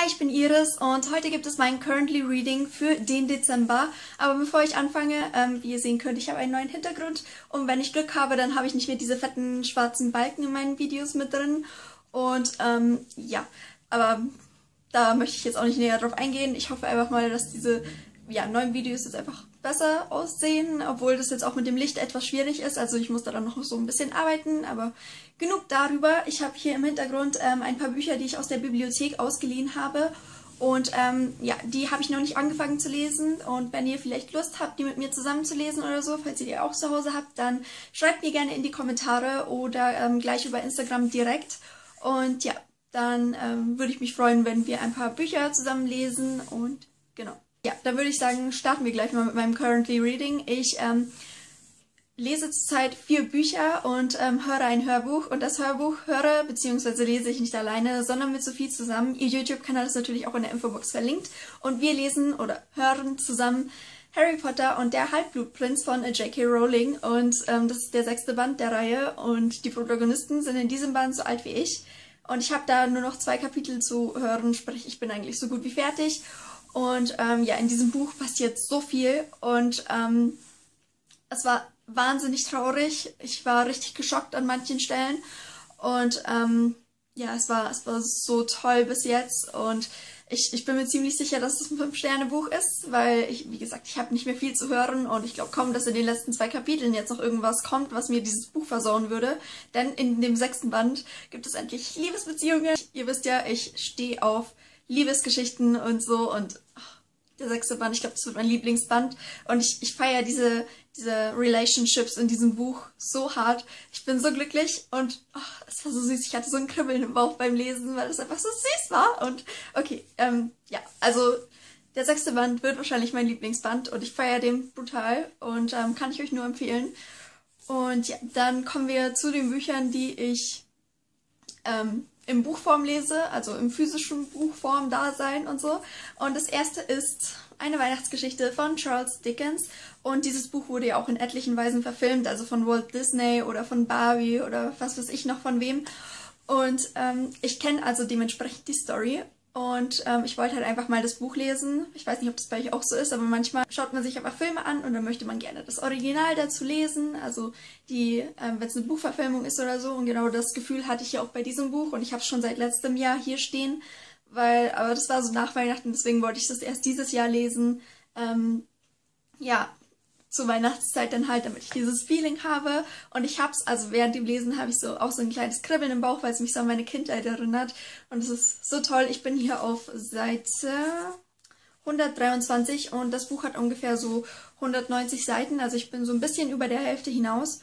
Hi, ich bin Iris und heute gibt es mein Currently Reading für den Dezember. Aber bevor ich anfange, ähm, wie ihr sehen könnt, ich habe einen neuen Hintergrund und wenn ich Glück habe, dann habe ich nicht mehr diese fetten schwarzen Balken in meinen Videos mit drin. Und ähm, ja, aber da möchte ich jetzt auch nicht näher drauf eingehen. Ich hoffe einfach mal, dass diese ja, neuen Videos jetzt einfach besser aussehen, obwohl das jetzt auch mit dem Licht etwas schwierig ist. Also ich muss da dann noch so ein bisschen arbeiten, aber genug darüber. Ich habe hier im Hintergrund ähm, ein paar Bücher, die ich aus der Bibliothek ausgeliehen habe. Und ähm, ja, die habe ich noch nicht angefangen zu lesen. Und wenn ihr vielleicht Lust habt, die mit mir zusammen zu lesen oder so, falls ihr die auch zu Hause habt, dann schreibt mir gerne in die Kommentare oder ähm, gleich über Instagram direkt. Und ja, dann ähm, würde ich mich freuen, wenn wir ein paar Bücher zusammen lesen. Und genau. Ja, dann würde ich sagen, starten wir gleich mal mit meinem Currently Reading. Ich ähm, lese zurzeit vier Bücher und ähm, höre ein Hörbuch. Und das Hörbuch höre bzw. lese ich nicht alleine, sondern mit Sophie zusammen. Ihr YouTube-Kanal ist natürlich auch in der Infobox verlinkt. Und wir lesen oder hören zusammen Harry Potter und der Halbblutprinz von J.K. Rowling. Und ähm, das ist der sechste Band der Reihe. Und die Protagonisten sind in diesem Band so alt wie ich. Und ich habe da nur noch zwei Kapitel zu hören, sprich ich bin eigentlich so gut wie fertig. Und ähm, ja, in diesem Buch passiert so viel und ähm, es war wahnsinnig traurig. Ich war richtig geschockt an manchen Stellen und ähm, ja, es war, es war so toll bis jetzt und ich, ich bin mir ziemlich sicher, dass es ein Fünf-Sterne-Buch ist, weil ich, wie gesagt, ich habe nicht mehr viel zu hören und ich glaube kaum, dass in den letzten zwei Kapiteln jetzt noch irgendwas kommt, was mir dieses Buch versauen würde. Denn in dem sechsten Band gibt es endlich Liebesbeziehungen. Ihr wisst ja, ich stehe auf Liebesgeschichten und so und ach, der sechste Band, ich glaube, das wird mein Lieblingsband und ich, ich feiere diese, diese Relationships in diesem Buch so hart. Ich bin so glücklich und ach, es war so süß. Ich hatte so ein Kribbeln im Bauch beim Lesen, weil es einfach so süß war und okay, ähm, ja, also der sechste Band wird wahrscheinlich mein Lieblingsband und ich feiere den brutal und ähm, kann ich euch nur empfehlen. Und ja, dann kommen wir zu den Büchern, die ich ähm, im Buchform lese, also im physischen Buchform da sein und so. Und das erste ist eine Weihnachtsgeschichte von Charles Dickens. Und dieses Buch wurde ja auch in etlichen Weisen verfilmt, also von Walt Disney oder von Barbie oder was weiß ich noch von wem. Und ähm, ich kenne also dementsprechend die Story und ähm, ich wollte halt einfach mal das Buch lesen. Ich weiß nicht, ob das bei euch auch so ist, aber manchmal schaut man sich einfach Filme an und dann möchte man gerne das Original dazu lesen. Also die, ähm, wenn es eine Buchverfilmung ist oder so. Und genau das Gefühl hatte ich ja auch bei diesem Buch und ich habe es schon seit letztem Jahr hier stehen. Weil, aber das war so nach Weihnachten, deswegen wollte ich das erst dieses Jahr lesen. Ähm, ja, zur Weihnachtszeit dann halt, damit ich dieses Feeling habe. Und ich hab's, also während dem Lesen habe ich so auch so ein kleines Kribbeln im Bauch, weil es mich so an meine Kindheit erinnert. Und es ist so toll. Ich bin hier auf Seite 123 und das Buch hat ungefähr so 190 Seiten. Also ich bin so ein bisschen über der Hälfte hinaus.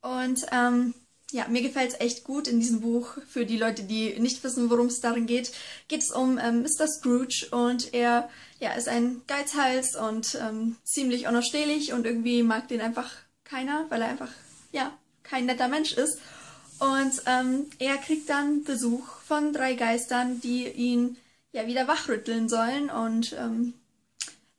Und ähm, ja, mir gefällt es echt gut in diesem Buch. Für die Leute, die nicht wissen, worum es darin geht, geht es um ähm, Mr. Scrooge und er ja, ist ein Geizhals und ähm, ziemlich unausstehlich und irgendwie mag den einfach keiner, weil er einfach, ja, kein netter Mensch ist. Und ähm, er kriegt dann Besuch von drei Geistern, die ihn ja wieder wachrütteln sollen. Und ähm,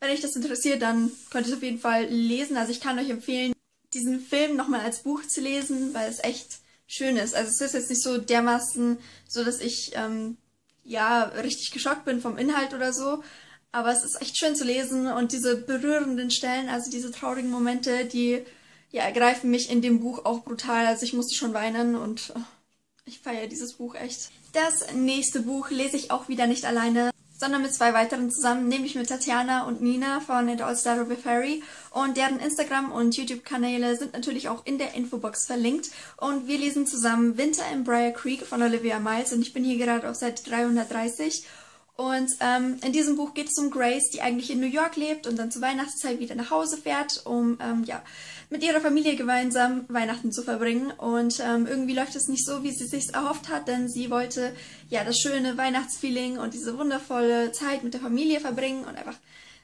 wenn euch das interessiert, dann könnt ihr es auf jeden Fall lesen. Also ich kann euch empfehlen, diesen Film nochmal als Buch zu lesen, weil es echt schön ist. Also es ist jetzt nicht so dermaßen so, dass ich ähm, ja richtig geschockt bin vom Inhalt oder so. Aber es ist echt schön zu lesen und diese berührenden Stellen, also diese traurigen Momente, die ja, ergreifen mich in dem Buch auch brutal. Also ich musste schon weinen und oh, ich feiere dieses Buch echt. Das nächste Buch lese ich auch wieder nicht alleine sondern mit zwei weiteren zusammen, nämlich mit Tatjana und Nina von It All Started with Harry. Und deren Instagram- und YouTube-Kanäle sind natürlich auch in der Infobox verlinkt. Und wir lesen zusammen Winter in Briar Creek von Olivia Miles und ich bin hier gerade auf Seite 330. Und ähm, in diesem Buch geht es um Grace, die eigentlich in New York lebt und dann zur Weihnachtszeit wieder nach Hause fährt, um ähm, ja mit ihrer Familie gemeinsam Weihnachten zu verbringen. Und ähm, irgendwie läuft es nicht so, wie sie sich erhofft hat, denn sie wollte ja das schöne Weihnachtsfeeling und diese wundervolle Zeit mit der Familie verbringen und einfach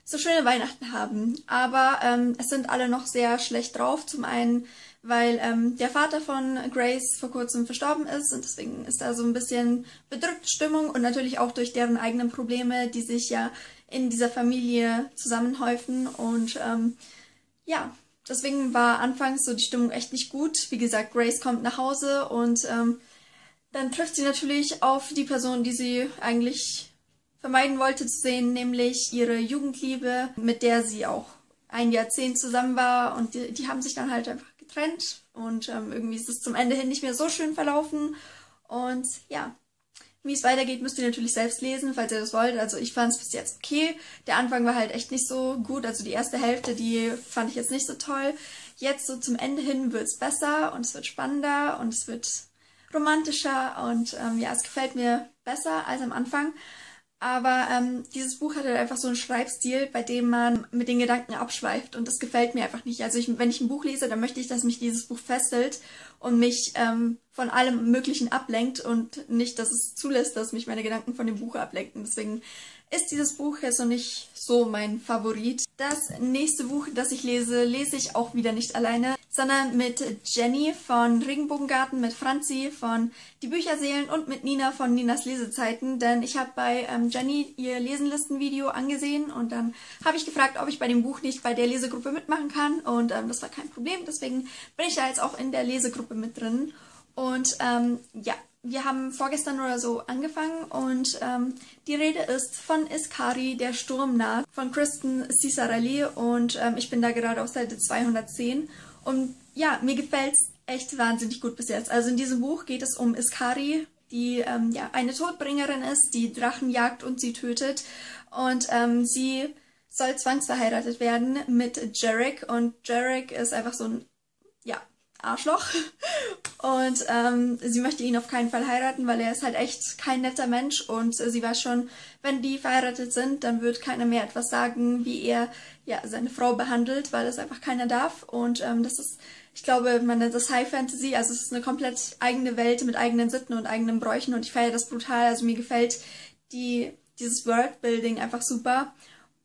so schöne Weihnachten haben. Aber ähm, es sind alle noch sehr schlecht drauf. Zum einen, weil ähm, der Vater von Grace vor kurzem verstorben ist und deswegen ist da so ein bisschen bedrückte Stimmung und natürlich auch durch deren eigenen Probleme, die sich ja in dieser Familie zusammenhäufen und ähm, ja, deswegen war anfangs so die Stimmung echt nicht gut. Wie gesagt, Grace kommt nach Hause und ähm, dann trifft sie natürlich auf die Person, die sie eigentlich vermeiden wollte zu sehen, nämlich ihre Jugendliebe, mit der sie auch ein Jahrzehnt zusammen war und die, die haben sich dann halt einfach getrennt und ähm, irgendwie ist es zum Ende hin nicht mehr so schön verlaufen und ja, wie es weitergeht, müsst ihr natürlich selbst lesen, falls ihr das wollt. Also ich fand es bis jetzt okay. Der Anfang war halt echt nicht so gut. Also die erste Hälfte, die fand ich jetzt nicht so toll. Jetzt so zum Ende hin wird es besser und es wird spannender und es wird romantischer und ähm, ja, es gefällt mir besser als am Anfang. Aber ähm, dieses Buch hat halt einfach so einen Schreibstil, bei dem man mit den Gedanken abschweift und das gefällt mir einfach nicht. Also ich, wenn ich ein Buch lese, dann möchte ich, dass mich dieses Buch fesselt und mich ähm, von allem Möglichen ablenkt und nicht, dass es zulässt, dass mich meine Gedanken von dem Buch ablenken. Deswegen ist dieses Buch jetzt noch nicht so mein Favorit. Das nächste Buch, das ich lese, lese ich auch wieder nicht alleine, sondern mit Jenny von Regenbogengarten, mit Franzi von Die Bücherseelen und mit Nina von Ninas Lesezeiten. Denn ich habe bei ähm, Jenny ihr Lesenlistenvideo angesehen und dann habe ich gefragt, ob ich bei dem Buch nicht bei der Lesegruppe mitmachen kann. Und ähm, das war kein Problem, deswegen bin ich da jetzt auch in der Lesegruppe mit drin. Und ähm, ja, wir haben vorgestern oder so angefangen und ähm, die Rede ist von Iskari, der Sturm naht, von Kristen Cesarelli und ähm, ich bin da gerade auf Seite 210 und ja, mir gefällt's echt wahnsinnig gut bis jetzt. Also in diesem Buch geht es um Iskari, die ähm, ja eine Todbringerin ist, die Drachen jagt und sie tötet und ähm, sie soll zwangsverheiratet werden mit Jarek und Jarek ist einfach so ein ja, Arschloch. Und ähm, sie möchte ihn auf keinen Fall heiraten, weil er ist halt echt kein netter Mensch und äh, sie weiß schon, wenn die verheiratet sind, dann wird keiner mehr etwas sagen, wie er ja seine Frau behandelt, weil das einfach keiner darf. Und ähm, das ist, ich glaube, man nennt das High Fantasy, also es ist eine komplett eigene Welt mit eigenen Sitten und eigenen Bräuchen und ich feiere das brutal. Also mir gefällt die dieses Worldbuilding einfach super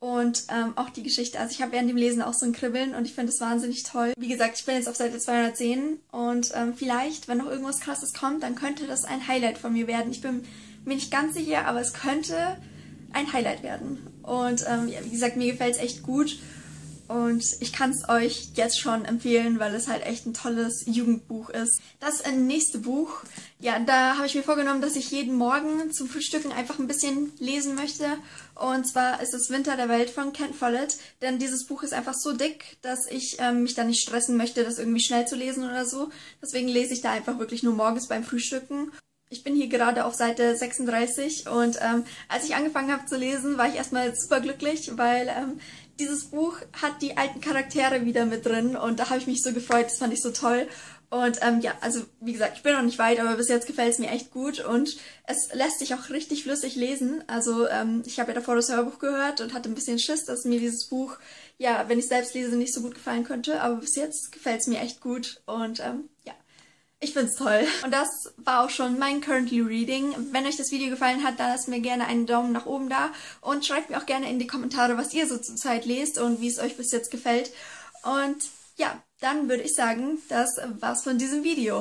und ähm, auch die Geschichte. Also ich habe während dem Lesen auch so ein Kribbeln und ich finde es wahnsinnig toll. Wie gesagt, ich bin jetzt auf Seite 210 und ähm, vielleicht, wenn noch irgendwas Krasses kommt, dann könnte das ein Highlight von mir werden. Ich bin mir nicht ganz sicher, aber es könnte ein Highlight werden. Und ähm, ja, wie gesagt, mir gefällt es echt gut. Und ich kann es euch jetzt schon empfehlen, weil es halt echt ein tolles Jugendbuch ist. Das nächste Buch, ja, da habe ich mir vorgenommen, dass ich jeden Morgen zum Frühstücken einfach ein bisschen lesen möchte. Und zwar ist es Winter der Welt von Ken Follett. Denn dieses Buch ist einfach so dick, dass ich ähm, mich da nicht stressen möchte, das irgendwie schnell zu lesen oder so. Deswegen lese ich da einfach wirklich nur morgens beim Frühstücken. Ich bin hier gerade auf Seite 36 und ähm, als ich angefangen habe zu lesen, war ich erstmal super glücklich, weil ähm, dieses Buch hat die alten Charaktere wieder mit drin und da habe ich mich so gefreut, das fand ich so toll. Und ähm, ja, also wie gesagt, ich bin noch nicht weit, aber bis jetzt gefällt es mir echt gut und es lässt sich auch richtig flüssig lesen. Also ähm, ich habe ja davor das Hörbuch gehört und hatte ein bisschen Schiss, dass mir dieses Buch, ja, wenn ich selbst lese, nicht so gut gefallen könnte. Aber bis jetzt gefällt es mir echt gut und ähm. Ich find's toll. Und das war auch schon mein Currently Reading. Wenn euch das Video gefallen hat, dann lasst mir gerne einen Daumen nach oben da und schreibt mir auch gerne in die Kommentare, was ihr so zur Zeit lest und wie es euch bis jetzt gefällt. Und ja, dann würde ich sagen, das war's von diesem Video.